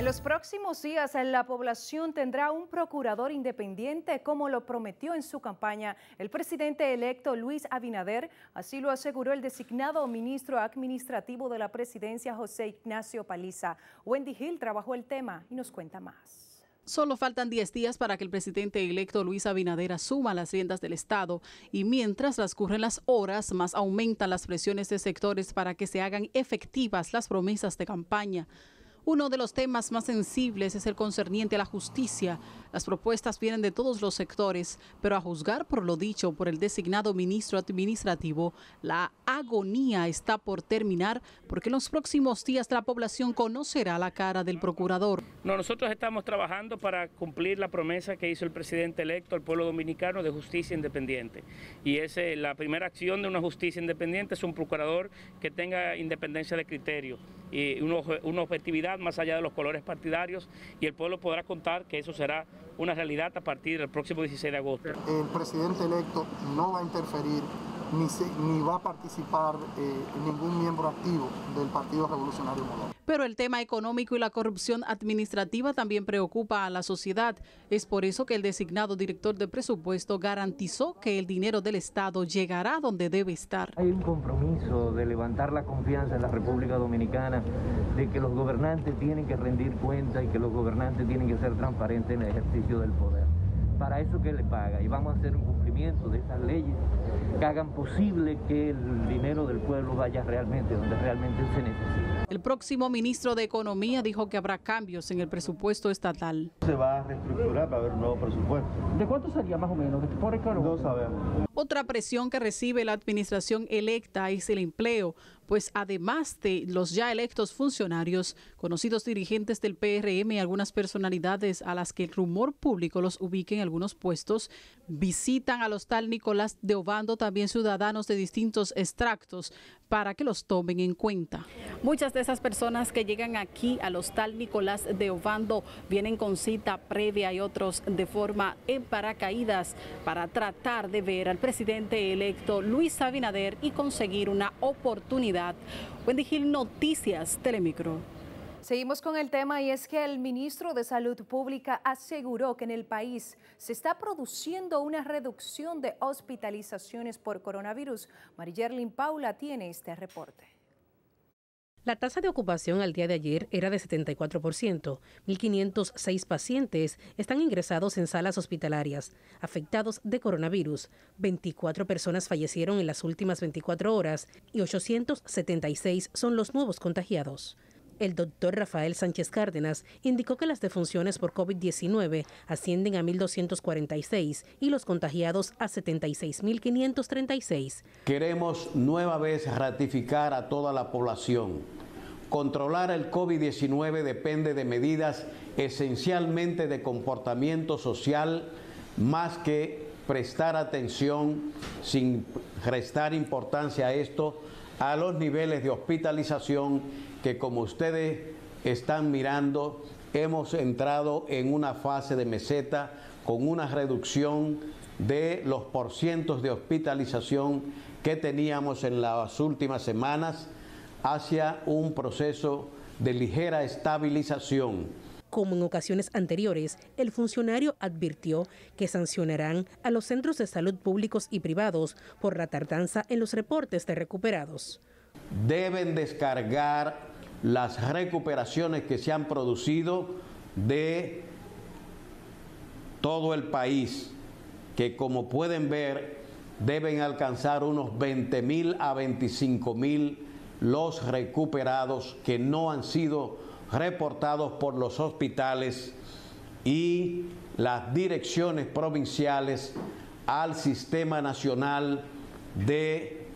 En los próximos días, la población tendrá un procurador independiente, como lo prometió en su campaña el presidente electo Luis Abinader. Así lo aseguró el designado ministro administrativo de la presidencia, José Ignacio Paliza. Wendy Hill trabajó el tema y nos cuenta más. Solo faltan 10 días para que el presidente electo Luis Abinader asuma las riendas del Estado y mientras transcurren las horas, más aumentan las presiones de sectores para que se hagan efectivas las promesas de campaña. Uno de los temas más sensibles es el concerniente a la justicia. Las propuestas vienen de todos los sectores, pero a juzgar por lo dicho por el designado ministro administrativo, la agonía está por terminar porque en los próximos días la población conocerá la cara del procurador. No, nosotros estamos trabajando para cumplir la promesa que hizo el presidente electo al pueblo dominicano de justicia independiente. Y es la primera acción de una justicia independiente es un procurador que tenga independencia de criterio y una objetividad más allá de los colores partidarios y el pueblo podrá contar que eso será una realidad a partir del próximo 16 de agosto. El presidente electo no va a interferir ni, ni va a participar eh, ningún miembro activo del Partido Revolucionario Moderno. Pero el tema económico y la corrupción administrativa también preocupa a la sociedad. Es por eso que el designado director de presupuesto garantizó que el dinero del Estado llegará donde debe estar. Hay un compromiso de levantar la confianza en la República Dominicana, de que los gobernantes tienen que rendir cuenta y que los gobernantes tienen que ser transparentes en el ejercicio del poder para eso que le paga y vamos a hacer un cumplimiento de esas leyes que hagan posible que el dinero del pueblo vaya realmente donde realmente se necesita. El próximo ministro de Economía dijo que habrá cambios en el presupuesto estatal. Se va a reestructurar para haber un nuevo presupuesto. ¿De cuánto sería más o menos? ¿Por no sabemos. Otra presión que recibe la administración electa es el empleo, pues además de los ya electos funcionarios, conocidos dirigentes del PRM y algunas personalidades a las que el rumor público los ubique en algunos puestos, visitan al hostal Nicolás de Obando también ciudadanos de distintos extractos para que los tomen en cuenta. Muchas de esas personas que llegan aquí al hostal Nicolás de Obando vienen con cita previa y otros de forma en paracaídas para tratar de ver al presidente electo Luis Abinader y conseguir una oportunidad Wendy Gil, Noticias, Telemicro. Seguimos con el tema y es que el ministro de Salud Pública aseguró que en el país se está produciendo una reducción de hospitalizaciones por coronavirus. Marillerlin Paula tiene este reporte. La tasa de ocupación al día de ayer era de 74%. 1.506 pacientes están ingresados en salas hospitalarias afectados de coronavirus. 24 personas fallecieron en las últimas 24 horas y 876 son los nuevos contagiados. El doctor Rafael Sánchez Cárdenas indicó que las defunciones por COVID-19 ascienden a 1.246 y los contagiados a 76.536. Queremos nueva vez ratificar a toda la población. Controlar el COVID-19 depende de medidas esencialmente de comportamiento social más que prestar atención sin restar importancia a esto a los niveles de hospitalización que como ustedes están mirando, hemos entrado en una fase de meseta con una reducción de los porcientos de hospitalización que teníamos en las últimas semanas hacia un proceso de ligera estabilización. Como en ocasiones anteriores, el funcionario advirtió que sancionarán a los centros de salud públicos y privados por la tardanza en los reportes de recuperados. Deben descargar las recuperaciones que se han producido de todo el país, que como pueden ver deben alcanzar unos 20 mil a 25 mil los recuperados que no han sido reportados por los hospitales y las direcciones provinciales al Sistema Nacional de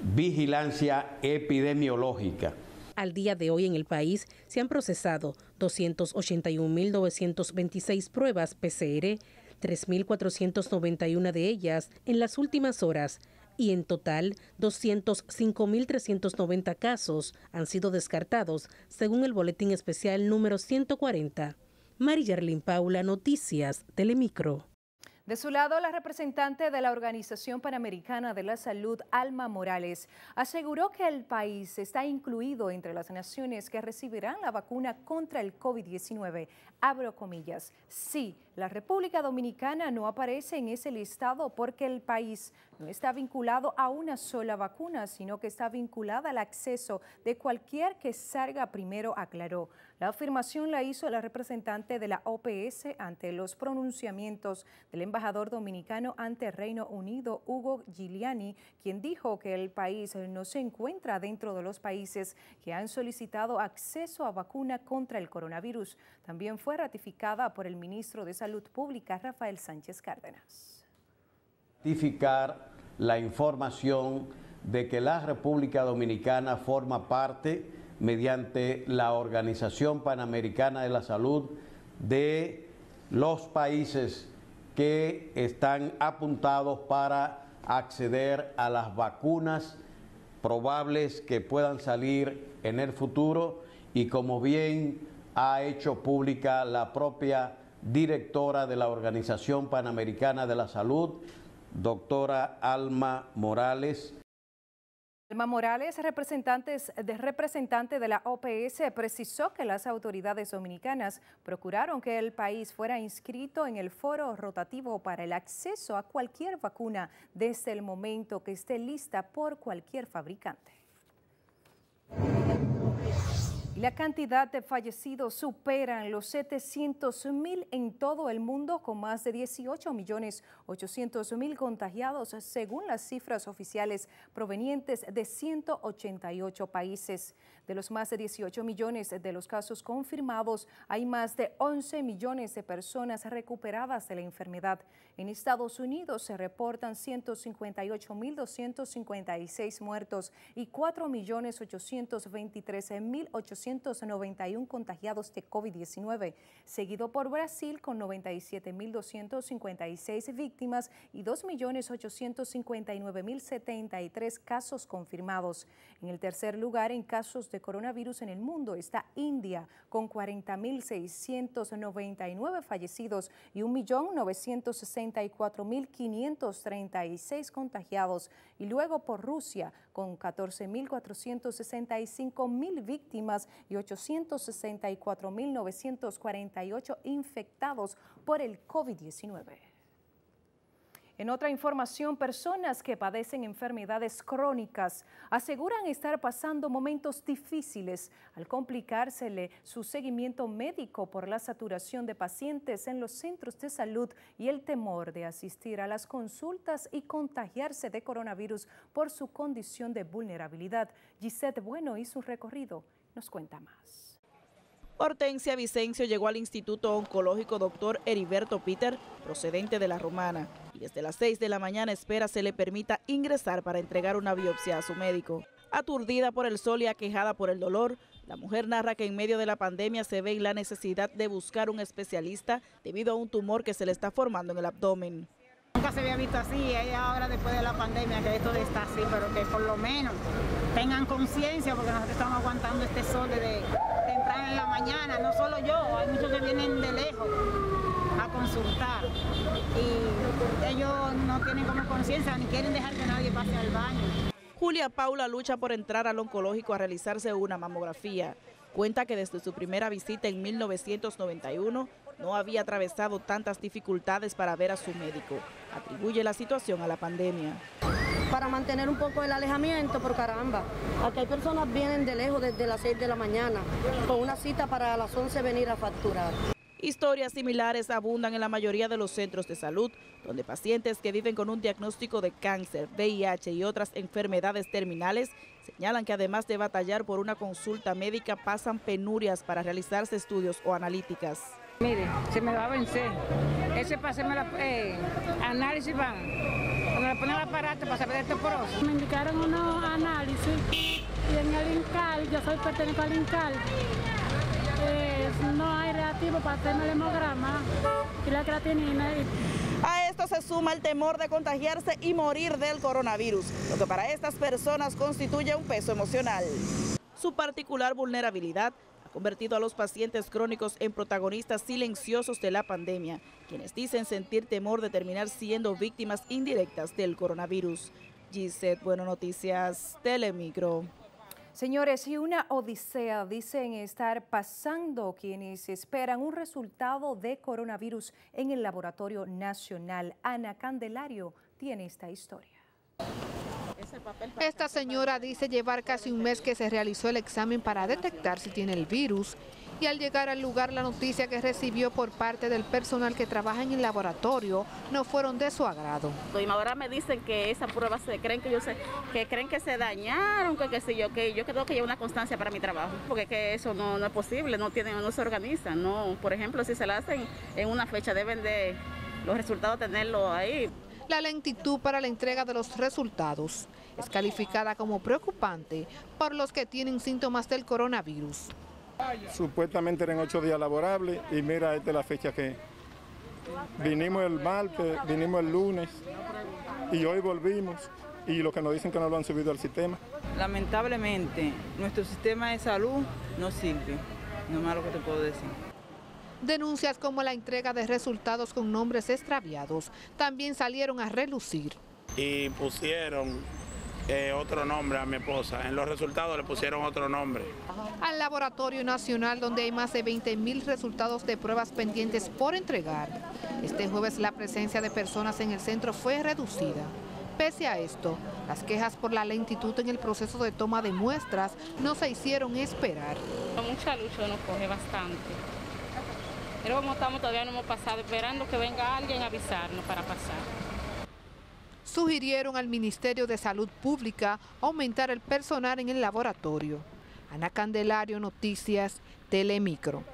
Vigilancia Epidemiológica. Al día de hoy en el país se han procesado 281.926 pruebas PCR, 3.491 de ellas en las últimas horas y en total 205.390 casos han sido descartados, según el boletín especial número 140. María Paula, Noticias, Telemicro. De su lado, la representante de la Organización Panamericana de la Salud, Alma Morales, aseguró que el país está incluido entre las naciones que recibirán la vacuna contra el COVID-19. Abro comillas. Sí, la República Dominicana no aparece en ese listado porque el país no está vinculado a una sola vacuna, sino que está vinculada al acceso de cualquier que salga primero, aclaró. La afirmación la hizo la representante de la OPS ante los pronunciamientos del embajador dominicano ante Reino Unido, Hugo Giuliani, quien dijo que el país no se encuentra dentro de los países que han solicitado acceso a vacuna contra el coronavirus. También fue ratificada por el ministro de Salud Pública, Rafael Sánchez Cárdenas. Ratificar la información de que la República Dominicana forma parte mediante la Organización Panamericana de la Salud de los países que están apuntados para acceder a las vacunas probables que puedan salir en el futuro y como bien ha hecho pública la propia directora de la Organización Panamericana de la Salud, doctora Alma Morales, Alma Morales, representantes de, representante de la OPS, precisó que las autoridades dominicanas procuraron que el país fuera inscrito en el foro rotativo para el acceso a cualquier vacuna desde el momento que esté lista por cualquier fabricante. La cantidad de fallecidos superan los 700 mil en todo el mundo, con más de 18 millones 800 mil contagiados, según las cifras oficiales provenientes de 188 países. De los más de 18 millones de los casos confirmados, hay más de 11 millones de personas recuperadas de la enfermedad. En Estados Unidos se reportan 158.256 muertos y 4.823.891 contagiados de COVID-19, seguido por Brasil con 97.256 víctimas y 2.859.073 casos confirmados. En el tercer lugar, en casos de coronavirus en el mundo está India con 40.699 fallecidos y 1.964.536 contagiados y luego por Rusia con 14.465.000 víctimas y 864.948 infectados por el COVID-19. En otra información, personas que padecen enfermedades crónicas aseguran estar pasando momentos difíciles al complicársele su seguimiento médico por la saturación de pacientes en los centros de salud y el temor de asistir a las consultas y contagiarse de coronavirus por su condición de vulnerabilidad. Gisette Bueno hizo un recorrido. Nos cuenta más. Hortensia Vicencio llegó al Instituto Oncológico Dr. Heriberto Peter, procedente de La Romana, y desde las 6 de la mañana espera se le permita ingresar para entregar una biopsia a su médico. Aturdida por el sol y aquejada por el dolor, la mujer narra que en medio de la pandemia se ve la necesidad de buscar un especialista debido a un tumor que se le está formando en el abdomen. Nunca se había visto así, y ahora después de la pandemia que esto está así, pero que por lo menos tengan conciencia porque nosotros estamos aguantando este sol de temprano en la mañana, no solo yo, hay muchos que vienen de lejos consultar y ellos no tienen como conciencia ni quieren dejar que nadie pase al baño. Julia Paula lucha por entrar al oncológico a realizarse una mamografía. Cuenta que desde su primera visita en 1991 no había atravesado tantas dificultades para ver a su médico. Atribuye la situación a la pandemia. Para mantener un poco el alejamiento, por caramba. Aquí hay personas vienen de lejos desde las 6 de la mañana, con una cita para las 11 venir a facturar. Historias similares abundan en la mayoría de los centros de salud, donde pacientes que viven con un diagnóstico de cáncer, VIH y otras enfermedades terminales señalan que además de batallar por una consulta médica pasan penurias para realizarse estudios o analíticas. Mire, se me va a vencer. Ese para hacerme la, eh, análisis van. Cuando le ponen el aparato para saber de este poroso. Me indicaron unos análisis y en el INCAL, yo soy perteneciente al INCAL, eh, no hay reactivo para hacerme el hemograma y la creatinina. A esto se suma el temor de contagiarse y morir del coronavirus, lo que para estas personas constituye un peso emocional. Su particular vulnerabilidad convertido a los pacientes crónicos en protagonistas silenciosos de la pandemia, quienes dicen sentir temor de terminar siendo víctimas indirectas del coronavirus. Gisette, Bueno Noticias, Telemicro. Señores, y una odisea dicen estar pasando quienes esperan un resultado de coronavirus en el Laboratorio Nacional. Ana Candelario tiene esta historia. Esta señora dice llevar casi un mes que se realizó el examen para detectar si tiene el virus y al llegar al lugar la noticia que recibió por parte del personal que trabaja en el laboratorio no fueron de su agrado. Y ahora me dicen que esas pruebas se creen que yo sé, que creen que se dañaron, que qué sé yo, que yo creo que llevo una constancia para mi trabajo, porque que eso no, no es posible, no tienen, no se organizan, no, por ejemplo, si se la hacen en una fecha deben de los resultados tenerlos ahí. La lentitud para la entrega de los resultados es calificada como preocupante por los que tienen síntomas del coronavirus. Supuestamente eran ocho días laborables y mira, esta es la fecha que vinimos el martes, vinimos el lunes y hoy volvimos y lo que nos dicen que no lo han subido al sistema. Lamentablemente, nuestro sistema de salud no sirve, no más lo que te puedo decir. Denuncias como la entrega de resultados con nombres extraviados también salieron a relucir. Y pusieron eh, otro nombre a mi esposa. En los resultados le pusieron otro nombre. Al Laboratorio Nacional, donde hay más de 20 mil resultados de pruebas pendientes por entregar. Este jueves la presencia de personas en el centro fue reducida. Pese a esto, las quejas por la lentitud en el proceso de toma de muestras no se hicieron esperar. Mucha lucha nos coge bastante. Pero como estamos todavía no hemos pasado, esperando que venga alguien a avisarnos para pasar sugirieron al Ministerio de Salud Pública aumentar el personal en el laboratorio. Ana Candelario, Noticias, Telemicro.